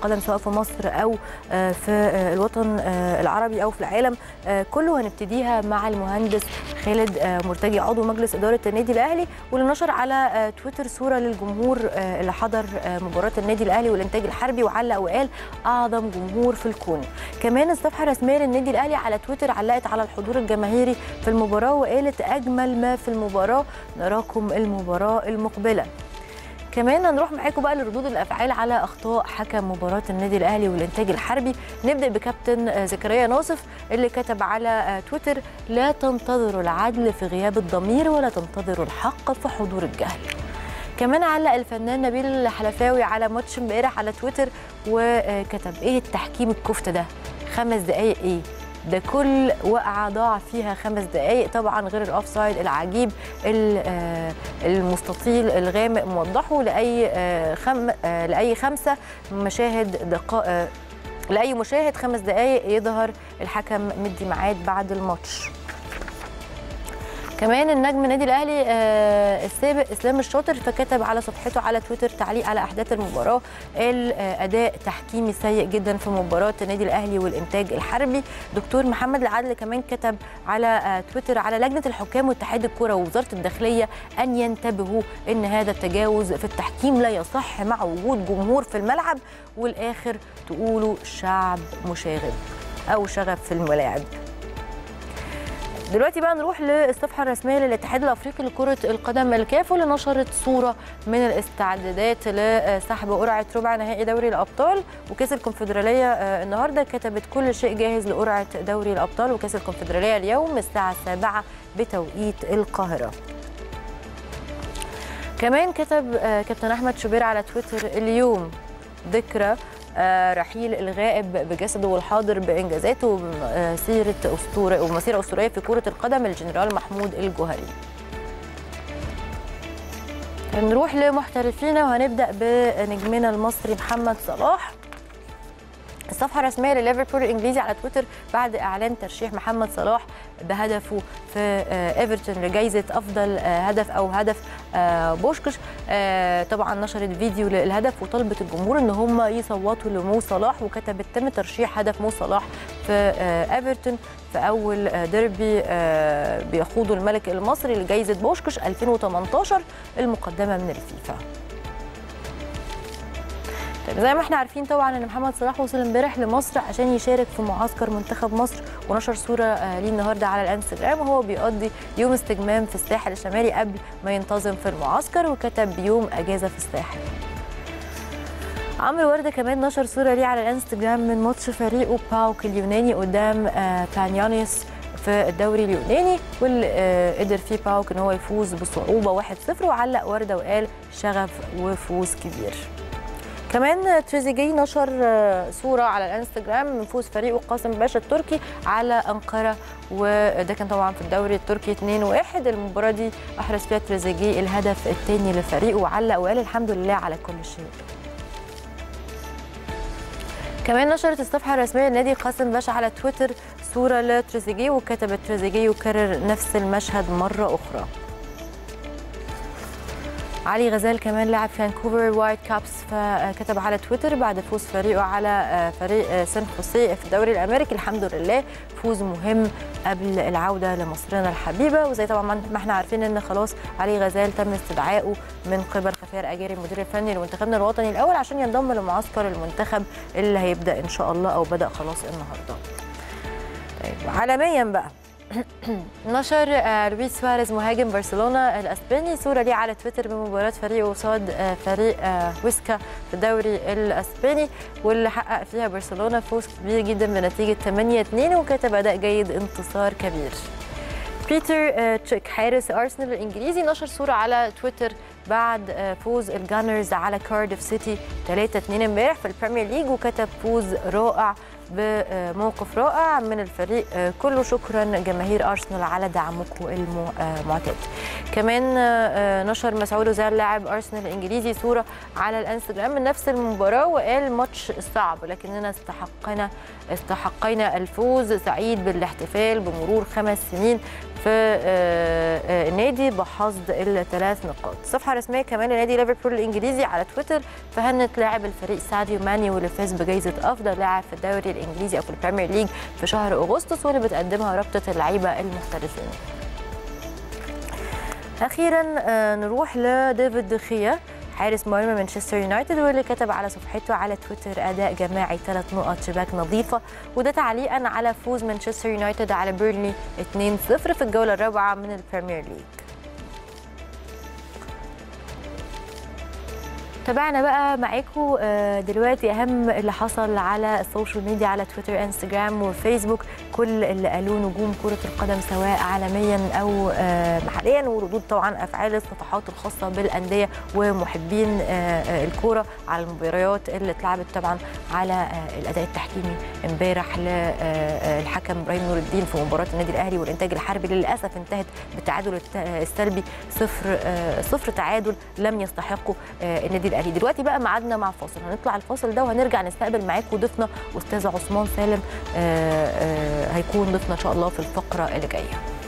القدم سواء في مصر أو في الوطن العربي أو في العالم كله هنبتديها مع المهندس خالد مرتجي عضو مجلس إدارة النادي الأهلي واللي نشر على تويتر صورة للجمهور اللي حضر مباراة النادي الأهلي والإنتاج الحربي وعلق وقال أعظم جمهور في الكون. كمان الصفحه الرسميه للنادي الأهلي على تويتر علقت على الحضور الجماهيري في المباراة وقالت أجمل ما في المباراة نراكم المباراة المقبلة. كمان هنروح معاكم بقى لردود الأفعال على أخطاء حكم مباراة النادي الأهلي والإنتاج الحربي. نبدأ بكابتن زكريا ناصف اللي كتب على تويتر لا تنتظروا العدل في غياب الضمير ولا تنتظروا الحق في حضور الجهل. كمان علق الفنان نبيل الحلفاوي على ماتش امبارح على تويتر وكتب إيه التحكيم الكفتة ده؟ خمس دقايق إيه؟ ده كل وقعة ضاع فيها خمس دقائق طبعا غير الاوفسايد العجيب المستطيل الغامق موضحه لأي خم لأي خمسة مشاهد دقائق لأي مشاهد خمس دقائق يظهر الحكم مدي ميعاد بعد الماتش. كمان النجم النادي الأهلي السابق إسلام الشاطر فكتب على صفحته على تويتر تعليق على أحداث المباراة قال أداء تحكيمي سيء جدا في مباراة النادي الأهلي والإنتاج الحربي. دكتور محمد العدل كمان كتب على تويتر على لجنة الحكام واتحاد الكره ووزارة الداخلية أن ينتبهوا إن هذا التجاوز في التحكيم لا يصح مع وجود جمهور في الملعب والآخر تقولوا شعب مشاغب أو شغب في الملاعب. دلوقتي بقى نروح للصفحة الرسمية للاتحاد الأفريقي لكرة القدم الكاف واللي نشرت صورة من الاستعدادات لسحب قرعة ربع نهائي دوري الأبطال. وكأس الكونفدرالية النهارده كتبت كل شيء جاهز لقرعة دوري الأبطال. وكأس الكونفدرالية اليوم الساعة السابعة بتوقيت القاهرة. كمان كتب كابتن أحمد شوبير على تويتر اليوم ذكرى رحيل الغائب بجسده والحاضر بإنجازاته ومسيرة اسطوره ومسيرة أسطورية في كرة القدم الجنرال محمود الجوهري. نروح لمحترفينا وهنبدأ بنجمنا المصري محمد صلاح. الصفحه الرسميه لليفربول الإنجليزي على تويتر بعد إعلان ترشيح محمد صلاح بهدفه في إيفرتون لجائزه أفضل هدف أو هدف بوشكش. طبعا نشرت فيديو للهدف وطلبت الجمهور إن هم يصوتوا لمو صلاح وكتبت تم ترشيح هدف مو صلاح في إيفرتون في أول ديربي بيخوضه الملك المصري لجائزه بوشكش 2018 المقدمة من الفيفا. طيب زي ما إحنا عارفين طبعا إن محمد صلاح وصل امبارح لمصر عشان يشارك في معسكر منتخب مصر ونشر صورة ليه النهارده على الانستجرام وهو بيقضي يوم استجمام في الساحل الشمالي قبل ما ينتظم في المعسكر وكتب يوم أجازة في الساحل. عمرو ورده كمان نشر صورة ليه على الانستجرام من ماتش فريقه باوك اليوناني قدام بانيانيس في الدوري اليوناني واللي قدر فيه باوك إن هو يفوز بصعوبة 1-0 وعلق ورده وقال شغف وفوز كبير. كمان تريزيجيه نشر صورة على الانستجرام من فوز فريقه قاسم باشا التركي على أنقرة وده كان طبعا في الدوري التركي 2-1 المباراة دي أحرز فيها تريزيجيه الهدف الثاني لفريقه وعلق وقال الحمد لله على كل شيء. كمان نشرت الصفحة الرسمية لنادي قاسم باشا على تويتر صورة لتريزيجيه وكتبت تريزيجيه يكرر نفس المشهد مرة أخرى. علي غزال كمان لاعب فانكوفر وايت كابس فكتب على تويتر بعد فوز فريقه على فريق سان خوسيه في الدوري الأمريكي. الحمد لله فوز مهم قبل العودة لمصرنا الحبيبة. وزي طبعا ما إحنا عارفين إن خلاص علي غزال تم استدعائه من قبل خافيير أجيري المدير الفني لمنتخبنا الوطني الأول عشان ينضم لمعسكر المنتخب اللي هيبدأ إن شاء الله أو بدأ خلاص النهارده. طيب عالميا بقى. نشر لويس سواريز مهاجم برشلونة الأسباني صورة ليه على تويتر بمباراة فريقه قصاد فريق ويسكا في الدوري الأسباني واللي حقق فيها برشلونة فوز كبير جدا بنتيجة 8 2 وكتب أداء جيد انتصار كبير. بيتر تشيك حارس أرسنال الإنجليزي نشر صورة على تويتر بعد فوز ال Gunners على كارديف سيتي 3 2 امبارح في البريمير ليج وكتب فوز رائع بموقف رائع من الفريق. كله شكرا جماهير أرسنال على دعمكم المعتاد. كمان نشر مسعود أوزيل لاعب أرسنال الإنجليزي صورة على الانستجرام من نفس المباراة وقال ماتش صعب لكننا استحقنا استحقينا الفوز سعيد بالاحتفال بمرور خمس سنين في النادي بحصد الثلاث نقاط. صفحة رسمية كمان لنادي ليفربول الإنجليزي على تويتر فهنت لاعب الفريق ساديو ماني واللي فاز بجائزه أفضل لاعب في الدوري الإنجليزي أو في البريمير ليج في شهر أغسطس واللي بتقدمها رابطة اللعيبة المحترفين. أخيرا نروح لديفيد دخيا حارس مرمى مانشستر يونايتد واللي كتب على صفحته على تويتر أداء جماعي ثلاث نقط شباك نظيفة وده تعليقا على فوز مانشستر يونايتد على بيرنلي 2-0 في الجولة الرابعة من البريمير ليج. تابعنا بقى معاكم دلوقتي أهم اللي حصل على ال social media على تويتر إنستجرام وفيسبوك. كل اللي قالوه نجوم كرة القدم سواء عالميا أو محليا وردود طبعا أفعال الصفحات الخاصة بالأندية ومحبين الكورة على المباريات اللي اتلعبت طبعا على الأداء التحكيمي امبارح للحكم إبراهيم نور الدين في مباراة النادي الأهلي والإنتاج الحربي للأسف انتهت بالتعادل السلبي صفر صفر تعادل لم يستحقه النادي الأهلي. دلوقتي بقى ميعادنا مع فاصل هنطلع الفاصل ده وهنرجع نستقبل معاكم ضيفنا أستاذ عثمان سالم هيكون ضيفنا إن شاء الله في الفقرة اللي جاية.